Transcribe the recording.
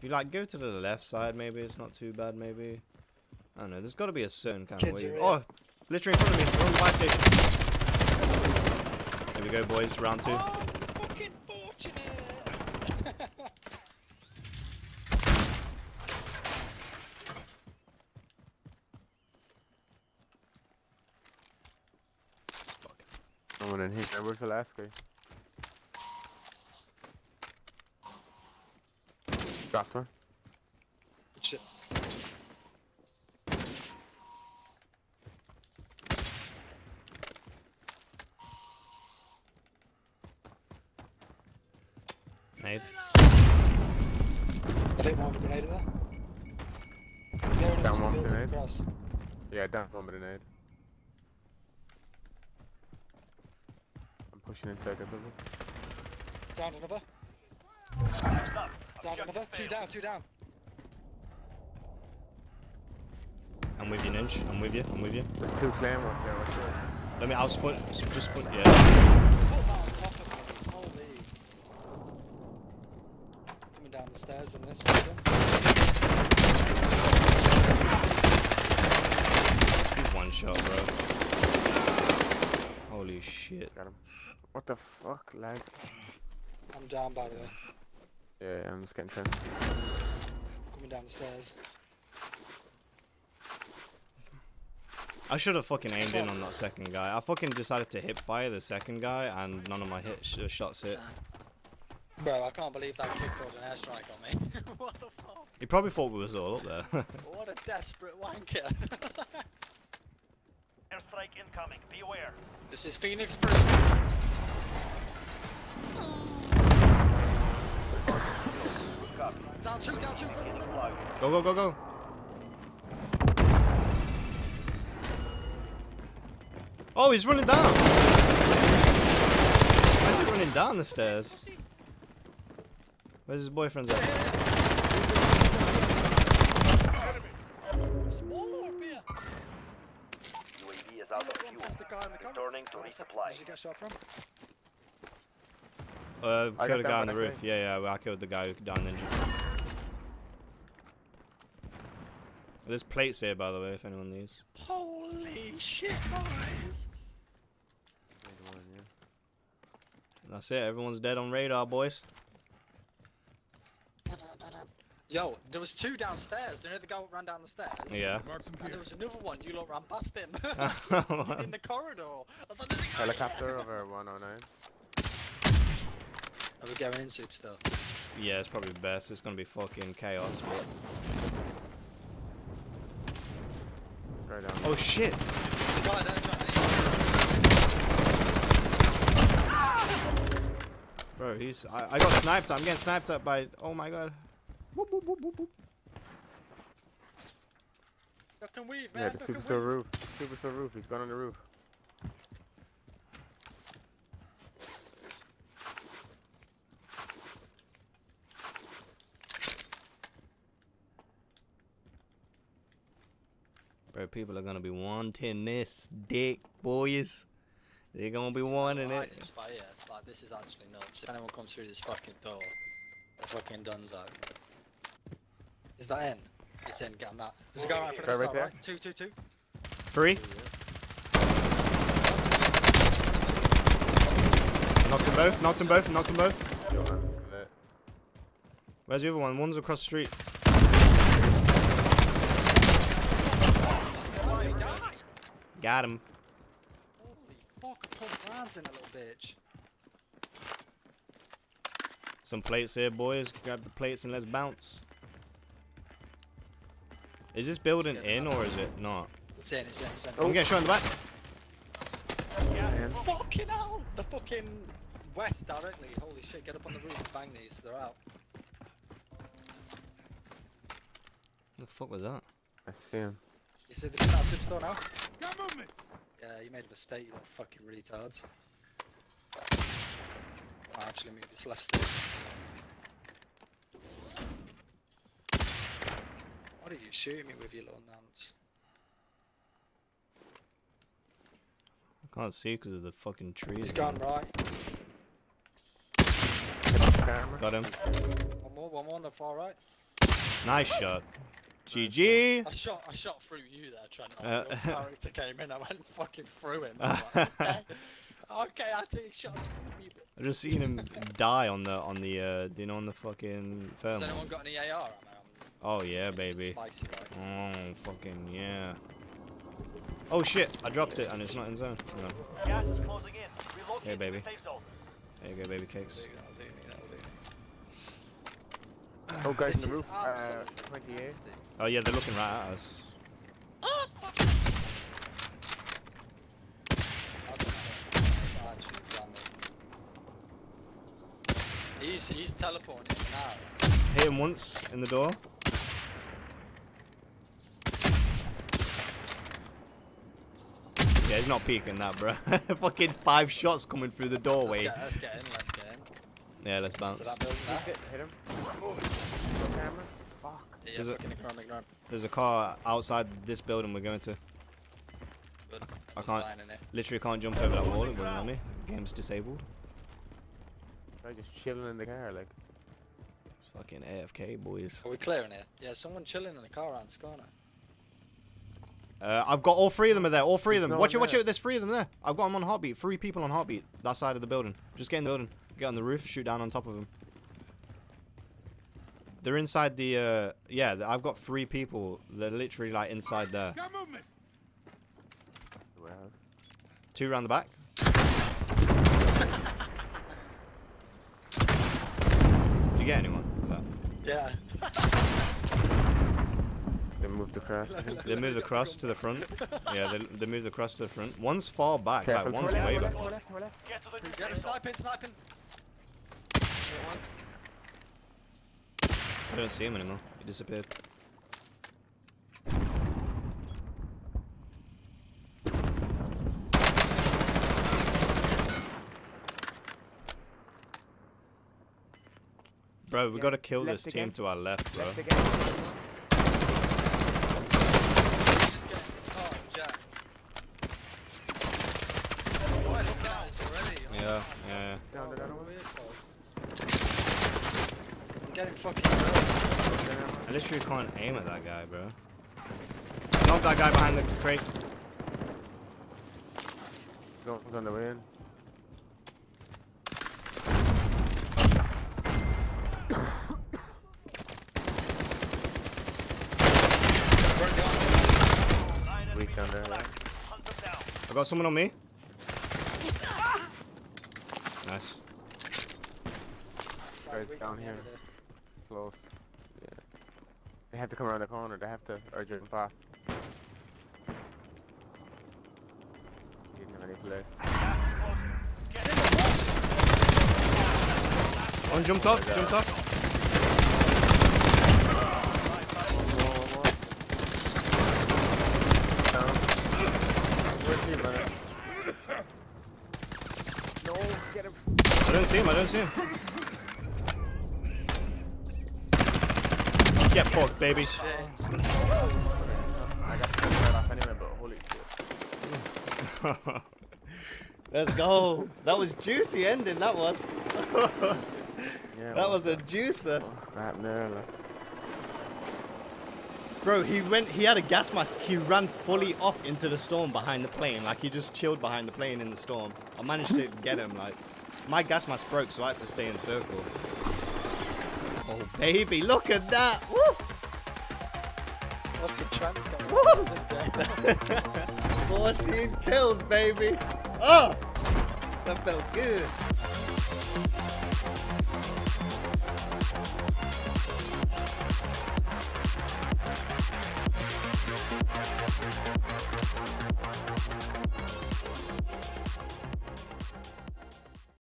If you like go to the left side, maybe it's not too bad. Maybe I don't know. There's got to be a certain kind Kids of way. are Oh, literally in front of me. We're on the buy station. Here we go, boys. Round two. Oh, fucking fortunate! Someone in here. Where's the last guy? Dropped one. Shit. Nade. I think one with a grenade there. Going Down the one building grenade. across. Yeah, down one with a. I'm pushing inside the building. Down another. Time's up. Down another. Two down, two down. I'm with you, Ninja. I'm with you. I'm with you. There's two claymores there. What's there? Let me. I'll split. Just split. Yeah. Put that on top. Holy. Coming down the stairs in this building. He's one shot, bro. Holy shit. Got him. What the fuck, lag? I'm down by the way. Yeah, yeah, I'm just getting trimmed. Coming down the stairs. I should have fucking aimed in on that second guy. I fucking decided to hip fire the second guy, and none of my hit sh shots hit. Bro, I can't believe that kid pulled an airstrike on me. what the fuck? He probably thought we was all up there. What a desperate wanker. Airstrike incoming. Beware. this is Phoenix 3. Down two, down two. Go, go, go, go. Oh, he's running down. Why is he running down the stairs? Where's his boyfriend's at? There's more up here. UAV is out of fuel. past the guy in the corner. Returning to Where the fuck resupply. Did you get shot from? Uh, I killed a guy on the roof. actually. Yeah, yeah, well, I killed the guy who down ninja. There's plates here, by the way, if anyone needs. Holy shit, boys. Made one, yeah. That's it. Everyone's dead on radar, boys. Yo, there was two downstairs. Do you know the guy that ran down the stairs? Yeah. And there was another one. You lot ran past him in the corridor. I was like, "There's a guy Helicopter over 109. Are going in superstore? yeah, it's probably best. It's gonna be fucking chaos. But... Right down. Oh shit! The guy there, Johnny. Bro, he's. I, I got sniped. I'm getting sniped up by. Oh my god. Whoop, whoop, whoop, whoop, whoop. Duck and weave, Yeah, the duck and superstore weave. roof. Superstore roof. He's gone on the roof. Bro, people are gonna be wanting this dick, boys. They're gonna be wanting Alright, it. it's by here. Like, this is actually nuts. If anyone comes through this fucking door, they're fucking donezo. Is that in? It's in, get on that. There's a guy right in front of Guy us, right right, there. Two, two, two. Three. Knocked them both. Knocked them both. Knocked them both. Yo, man. Lit. Where's the other one? One's across the street. Oh, he died! Got him. Holy fuck, I pulled in a little bitch. Some plates here, boys. Grab the plates and let's bounce. Is this building in or is it not? It's in, it's in, it's in. I'm getting shot in the back. Yeah, fucking hell! The fucking west directly. Holy shit, get up on the roof and bang these. They're out. What the fuck was that? I see him. You see the coming out of Superstore now? Yeah, you made a mistake, you little fucking retards. I'll actually move this left stick. What are you shooting me with, you little nance? I can't see because of the fucking trees. He's gone right. Got him. One more, one more on the far right. Nice shot. GG. I shot, I shot through you there, Trent. Uh, Uh, your character came in, I went fucking through him. I like, okay, okay, I take shots from people. I just seen him die on the on the uh, you know on the fucking Has anyone got any AR? ammo? Oh yeah, baby. Spicy like. Oh fucking yeah. Oh shit! I dropped it and it's not in zone. No. Gas is closing in. Relocate Hey, to baby. the safe zone. There you go, baby cakes. That'll do, that'll do. Oh, guys This in the roof. Uh, 28. Oh yeah, they're looking right at us. He's he's teleporting now. Hit him once in the door. Yeah, he's not peeking that, bro. Fucking five shots coming through the Let's doorway. get, let's get in. Let's get in. Yeah, let's bounce. To that building there. Hit, hit him. No. Fuck. Yeah, Is it- fucking ignore him, ignore him. There's a car outside this building we're going to. Good. I can't- dying in here. Literally can't jump over that wall. It won't me. Game's disabled. I just chilling in the car, like. Fucking AFK, boys. Are we clearing it? Yeah, someone chilling in the car around this corner. Uh, I've got all three of them are there. All three of them. no watch it, watch there. it. There's three of them there. I've got them on heartbeat. Three people on heartbeat. That side of the building. Just get in the building. Get on the roof. Shoot down on top of them. They're inside the. Uh, yeah, I've got three people. They're literally like inside there. The warehouse. Two around the back. Did you get anyone? that? Yeah. They moved across. I think. They moved across to the front. Yeah, they, they moved across to the front. One's far back. Careful. Like one's way left, back. to left, to left. Get to the new Yeah, safe zone. sniping, sniping. I don't see him anymore. He disappeared. Bro, we Yeah, gotta kill left this team to our left, bro. Left again. Just get in this car, Jack. Oh, I looked at this already. Oh, Yeah, my yeah. Down, down, down. vehicle. I'm getting fucking killed. I literally can't aim at that guy, bro. Knock that guy behind the crate. Someone's on the way in. Burn down. Weak enemies down there, still yeah. active. Hunt them down. I got someone on me. Nice. Guys down here. End of it. Close. Yeah. They have to come around the corner. They have to urgent fast. Didn't have any play. Gas is closing. Get in. One jumped off, oh my jumped off. One more, one more. Down. Where's he, brother? No, get him. I don't see him, I don't see him. Get fucked, baby. Shit. I got the right off anyway, but holy shit. Let's go. That was juicy ending, that was. Yeah, that well, was a juicer. what happened there? Like, Bro, he went he had a gas mask. He ran fully off into the storm behind the plane. Like he just chilled behind the plane in the storm. I managed to get him like my gas mask broke, so I had to stay in circle. Oh, baby, look at that. Woo! the at Trent's got 14 kills, baby. Oh, that felt good.